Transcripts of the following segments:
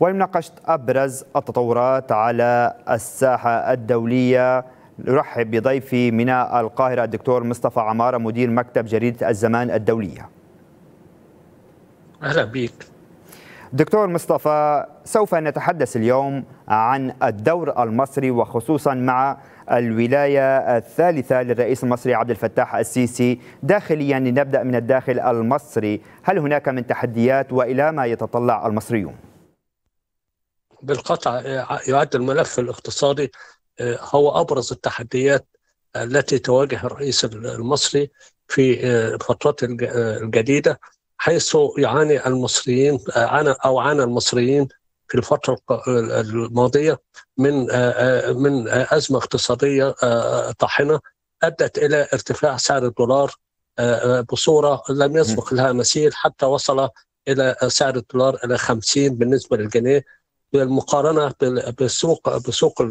ومناقشة أبرز التطورات على الساحة الدولية. نرحب بضيفي من القاهرة الدكتور مصطفى عمارة مدير مكتب جريدة الزمان الدولية. أهلا بك دكتور مصطفى سوف نتحدث اليوم عن الدور المصري وخصوصا مع الولاية الثالثة للرئيس المصري عبد الفتاح السيسي. داخليا لنبدأ من الداخل المصري. هل هناك من تحديات وإلى ما يتطلع المصريون؟ بالقطع يعد الملف الاقتصادي هو أبرز التحديات التي تواجه الرئيس المصري في الفترات الجديدة حيث يعاني المصريين أو عانى المصريين في الفترة الماضية من من أزمة اقتصادية طاحنة أدت إلى ارتفاع سعر الدولار بصورة لم يسبق لها مثيل حتى وصل إلى سعر الدولار إلى 50 بالنسبة للجنيه. بالمقارنة بالسوق بسوق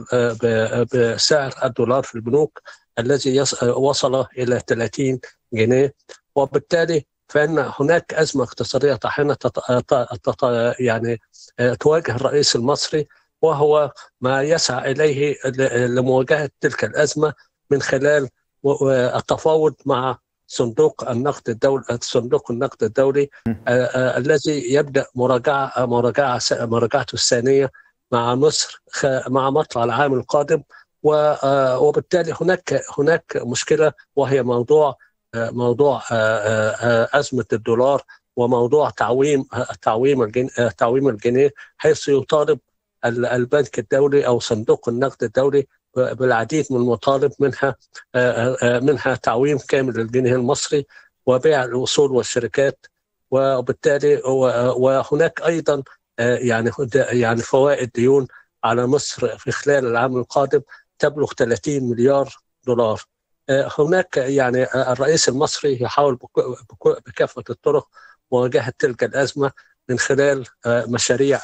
بسعر الدولار في البنوك الذي وصل إلى 30 جنيه. وبالتالي فإن هناك أزمة اقتصادية طاحنه يعني تواجه الرئيس المصري وهو ما يسعى إليه لمواجهة تلك الأزمة من خلال التفاوض مع صندوق النقد الدولي صندوق النقد الدولي الذي يبدأ مراجعة مراجعة مراجعته الثانية مع مصر مع مطلع العام القادم. وبالتالي هناك هناك مشكلة وهي موضوع موضوع أزمة الدولار وموضوع تعويم تعويم الجنيه تعويم الجنيه حيث يطالب البنك الدولي أو صندوق النقد الدولي بالعديد من المطالب منها منها تعويم كامل الجنيه المصري وبيع الأصول والشركات وبالتالي وهناك أيضا يعني يعني فوائد ديون على مصر في خلال العام القادم تبلغ 30 مليار دولار. هناك يعني الرئيس المصري يحاول بكافة الطرق مواجهة تلك الأزمة من خلال مشاريع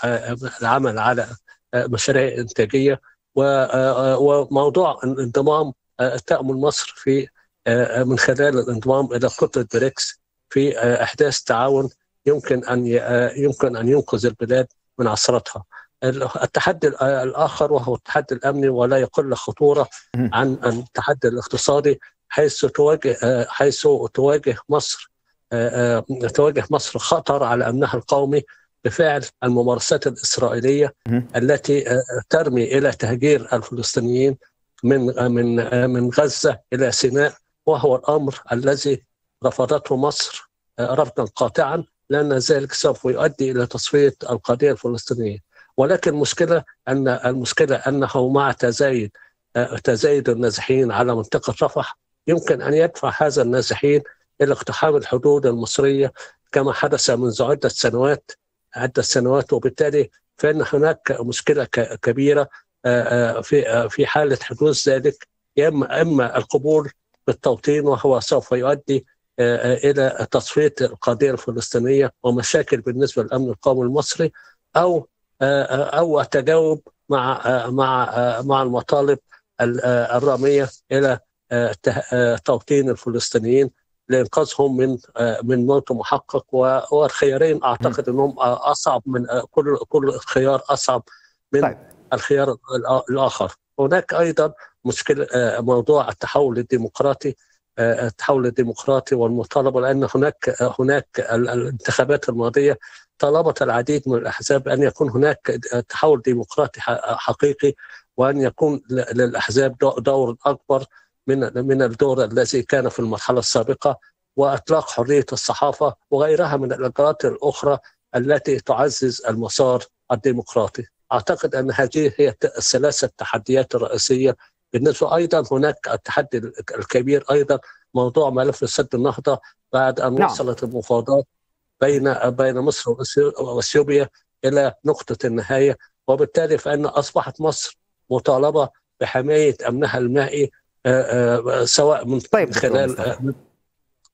العمل على مشاريع إنتاجية وموضوع الانضمام تأمل مصر في من خلال الانضمام إلى كتله بريكس في أحداث تعاون يمكن أن يمكن أن ينقذ البلاد من عثرتها. التحدي الآخر وهو التحدي الأمني ولا يقل خطورة عن التحدي الاقتصادي حيث تواجه حيث تواجه مصر تواجه مصر خطر على أمنها القومي بفعل الممارسات الإسرائيلية التي ترمي إلى تهجير الفلسطينيين من من من غزة إلى سيناء وهو الأمر الذي رفضته مصر رفضا قاطعا لأن ذلك سوف يؤدي إلى تصفية القضية الفلسطينية. ولكن المشكلة أن المشكلة أنه مع تزايد تزايد النازحين على منطقة رفح يمكن أن يدفع هذا النازحين إلى اقتحام الحدود المصرية كما حدث منذ عدة سنوات عدة سنوات وبالتالي فإن هناك مشكلة كبيرة في في حالة حدوث ذلك إما إما القبول بالتوطين وهو سوف يؤدي إلى تصفية القضية الفلسطينية ومشاكل بالنسبة للأمن القومي المصري أو أو التجاوب مع مع مع المطالب الرامية إلى توطين الفلسطينيين. لإنقاذهم من من موت محقق والخيارين أعتقد إنهم أصعب من كل كل خيار أصعب من طيب. الخيار الآخر هناك أيضا مشكله موضوع التحول الديمقراطي التحول الديمقراطي والمطالبة لأن هناك هناك الانتخابات الماضية طلبت العديد من الأحزاب أن يكون هناك تحول ديمقراطي حقيقي وأن يكون للأحزاب دور أكبر من من الدور الذي كان في المرحلة السابقة وأطلاق حرية الصحافة وغيرها من الاجراءات الأخرى التي تعزز المسار الديمقراطي. أعتقد أن هذه هي الثلاثه التحديات الرئيسيه بالنسبة أيضا هناك التحدي الكبير أيضا موضوع ملف سد النهضة بعد أن نعم. وصلت المفاوضات بين بين مصر وإثيوبيا إلى نقطة النهاية وبالتالي فإن أصبحت مصر مطالبة بحماية أمنها المائي سواء من طيب خلال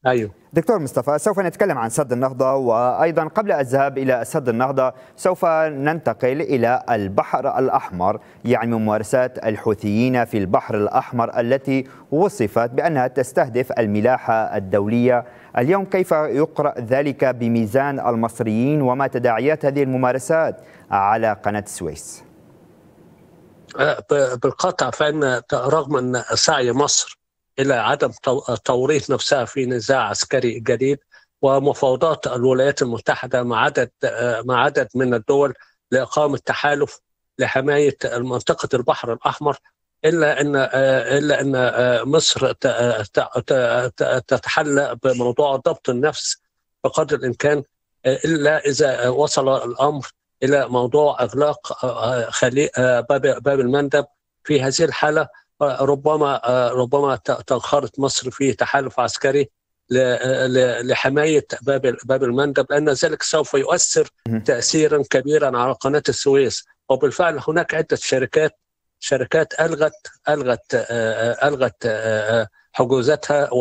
أيوه. دكتور مصطفى سوف نتكلم عن سد النهضة وأيضا قبل الذهاب إلى سد النهضة سوف ننتقل إلى البحر الأحمر يعني ممارسات الحوثيين في البحر الأحمر التي وصفت بأنها تستهدف الملاحة الدولية. اليوم كيف يقرأ ذلك بميزان المصريين وما تداعيات هذه الممارسات؟ على قناة السويس بالقطع فإن رغم أن سعي مصر إلى عدم توريط نفسها في نزاع عسكري جديد ومفاوضات الولايات المتحدة مع عدد مع عدد من الدول لإقامة تحالف لحماية منطقة البحر الأحمر إلا أن إلا أن مصر تتحلى بموضوع ضبط النفس بقدر الإمكان إلا إذا وصل الأمر إلى موضوع اغلاق باب المندب في هذه الحالة. ربما ربما تنخرط مصر في تحالف عسكري لحماية باب باب المندب لأن ذلك سوف يؤثر تاثيرا كبيرا على قناة السويس. وبالفعل هناك عدة شركات شركات الغت الغت ألغت حجوزاتها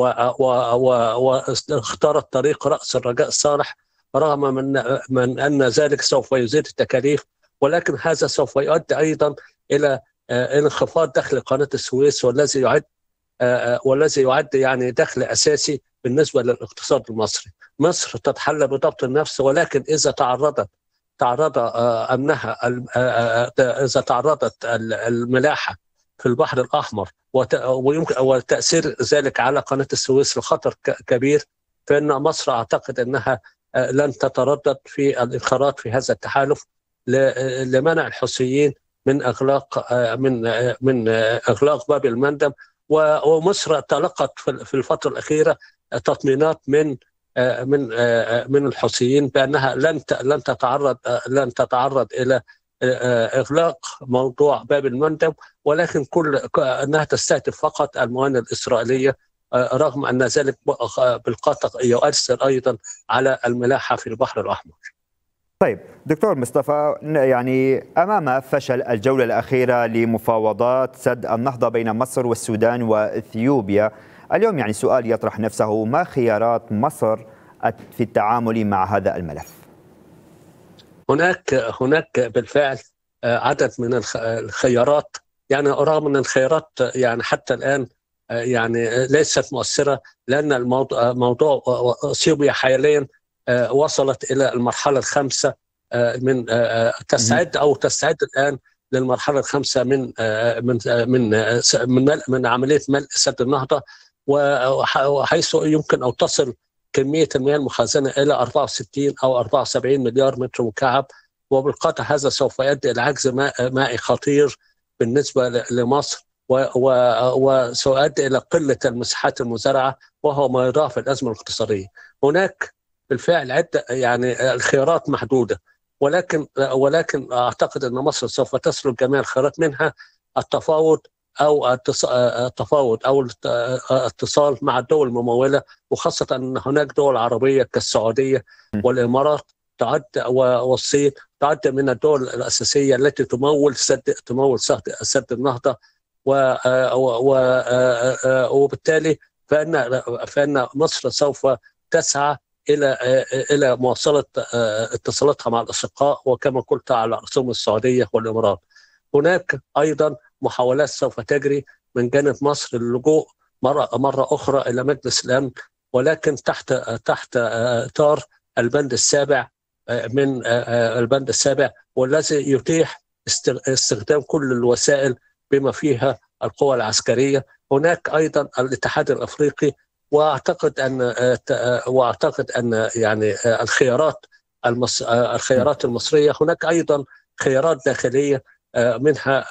واختارت طريق رأس الرجاء الصالح رغم من من أن ذلك سوف يزيد التكاليف ولكن هذا سوف يؤدي أيضا إلى انخفاض دخل قناة السويس والذي يعد والذي يعد يعني دخل أساسي بالنسبة للاقتصاد المصري. مصر تتحلى بضبط النفس ولكن إذا تعرضت تعرض امنها إذا تعرضت الملاحة في البحر الأحمر ويمكن وتأثير ذلك على قناة السويس لخطر كبير فإن مصر أعتقد إنها لن تتردد في الانخراط في هذا التحالف لمنع الحوثيين من أغلاق من من إغلاق باب المندب. ومصر تلقت في الفترة الأخيرة تطمينات من من من الحوثيين بأنها لن لن تتعرض لن تتعرض إلى إغلاق موضوع باب المندب. ولكن كل أنها تستهدف فقط الموانئ الإسرائيلية رغم أن ذلك بالقطع يؤثر أيضا على الملاحة في البحر الأحمر. طيب دكتور مصطفى يعني أمام فشل الجولة الأخيرة لمفاوضات سد النهضة بين مصر والسودان وإثيوبيا اليوم يعني سؤال يطرح نفسه ما خيارات مصر في التعامل مع هذا الملف هناك هناك بالفعل عدد من الخيارات يعني رغم أن الخيارات يعني حتى الآن يعني ليست مؤثرة لأن الموضوع موضوع إثيوبيا حاليا وصلت إلى المرحلة الخامسة من تستعد أو تستعد الآن للمرحلة الخامسة من من من من, من عملية ملء سد النهضة. وحيث يمكن أن تصل كمية المياه المخزنة إلى 64 أو 74 مليار متر مكعب. وبالقطع هذا سوف يؤدي إلى عجز مائي خطير بالنسبة لمصر. وسيؤدي إلى قلة المساحات المزرعه وهو ما يضاف الأزمة الاقتصادية. هناك بالفعل عدة يعني الخيارات محدودة ولكن ولكن أعتقد أن مصر سوف تسلك جميع الخيارات منها التفاوض أو التفاوض أو الاتصال مع الدول الممولة وخاصة أن هناك دول عربية كالسعودية والإمارات تعد والصين تعد من الدول الأساسية التي تمول سد تمول سد النهضة وبالتالي فإن فإن مصر سوف تسعى إلى إلى مواصلة اتصالاتها مع الاشقاء وكما قلت على رسوم السعودية والإمارات. هناك أيضا محاولات سوف تجري من جانب مصر للجوء مرة مرة أخرى إلى مجلس الأمن ولكن تحت تحت إطار البند السابع من البند السابع والذي يتيح استخدام كل الوسائل بما فيها القوى العسكرية. هناك أيضا الاتحاد الأفريقي وأعتقد أن وأعتقد أن يعني الخيارات المص... الخيارات المصرية. هناك أيضا خيارات داخلية منها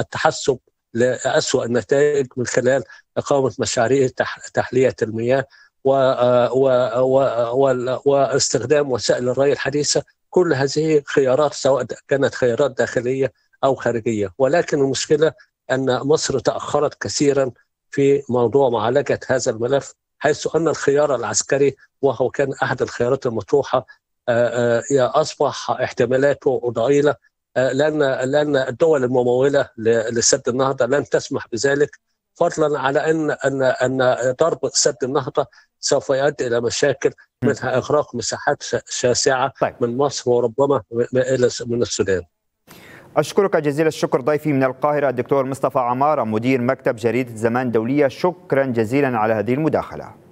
التحسب لأسوأ النتائج من خلال إقامة مشاريع تحلية المياه و... و... و... واستخدام وسائل الري الحديثة. كل هذه خيارات سواء كانت خيارات داخلية أو خارجية ولكن المشكلة أن مصر تأخرت كثيرا في موضوع معالجة هذا الملف حيث أن الخيار العسكري وهو كان أحد الخيارات المطروحة أصبح احتمالاته ضئيلة لأن لأن الدول الممولة لسد النهضة لن تسمح بذلك فضلا على أن أن أن ضرب سد النهضة سوف يؤدي إلى مشاكل منها إغراق مساحات شاسعة طيب. من مصر وربما من السودان. أشكرك جزيل الشكر ضيفي من القاهرة الدكتور مصطفى عمارة مدير مكتب جريدة زمان دولية. شكرا جزيلا على هذه المداخلة.